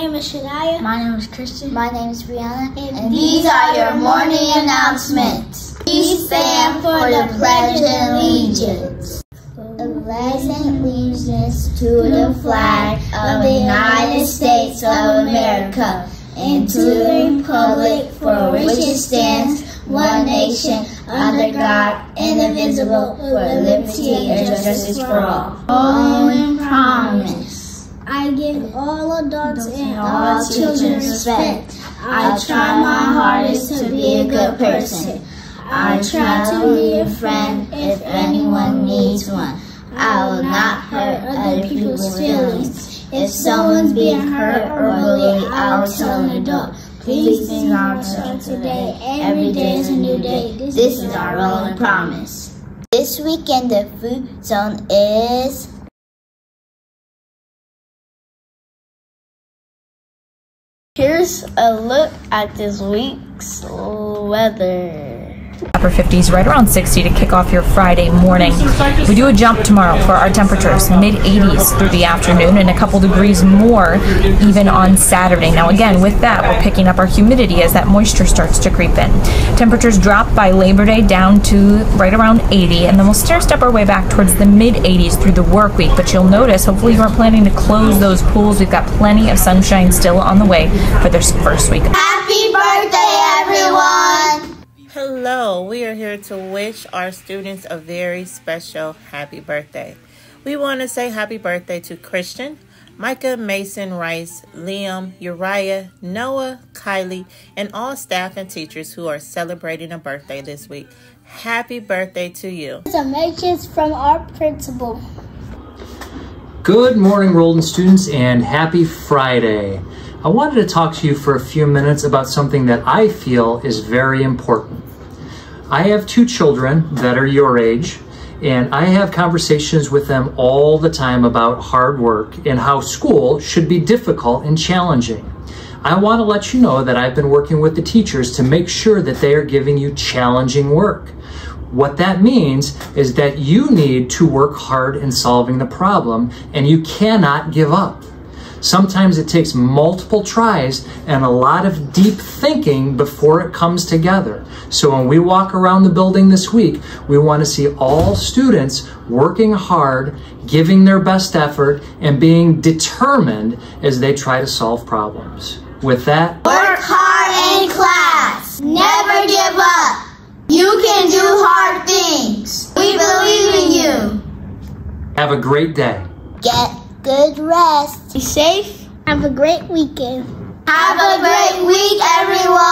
My name is Shania. My name is Christian. My name is Brianna. And, and these are your morning announcements. Please stand for the Pledge of Allegiance. Pledge allegiance to the flag of the United States of America and to the republic for which it stands, one nation, under God, indivisible, for liberty and justice for all. Home promise. I give all adults and all children respect. I try my hardest to be a good person. I try to be a friend if anyone needs one. I will not hurt other people's feelings. If someone's being hurt or bullied, I will tell an adult. Please be not today. Every day is a new day. This is our rolling promise. This weekend, the food zone is Here's a look at this week's weather. Upper 50s, right around 60 to kick off your Friday morning. We do a jump tomorrow for our temperatures, mid 80s through the afternoon, and a couple degrees more even on Saturday. Now, again, with that, we're picking up our humidity as that moisture starts to creep in. Temperatures drop by Labor Day down to right around 80, and then we'll stair step our way back towards the mid 80s through the work week. But you'll notice, hopefully, you aren't planning to close those pools. We've got plenty of sunshine still on the way for this first week. Happy birthday, everyone! Hello, we are here to wish our students a very special happy birthday. We want to say happy birthday to Christian, Micah, Mason, Rice, Liam, Uriah, Noah, Kylie, and all staff and teachers who are celebrating a birthday this week. Happy birthday to you. It's a message from our principal. Good morning, Roldan students, and happy Friday. I wanted to talk to you for a few minutes about something that I feel is very important. I have two children that are your age, and I have conversations with them all the time about hard work and how school should be difficult and challenging. I want to let you know that I've been working with the teachers to make sure that they are giving you challenging work. What that means is that you need to work hard in solving the problem and you cannot give up. Sometimes it takes multiple tries and a lot of deep thinking before it comes together. So when we walk around the building this week, we want to see all students working hard, giving their best effort, and being determined as they try to solve problems. With that, work hard in class. Never give up. You can do hard things. We believe in you. Have a great day. Get good rest. Be safe. Have a great weekend. Have a great week, everyone.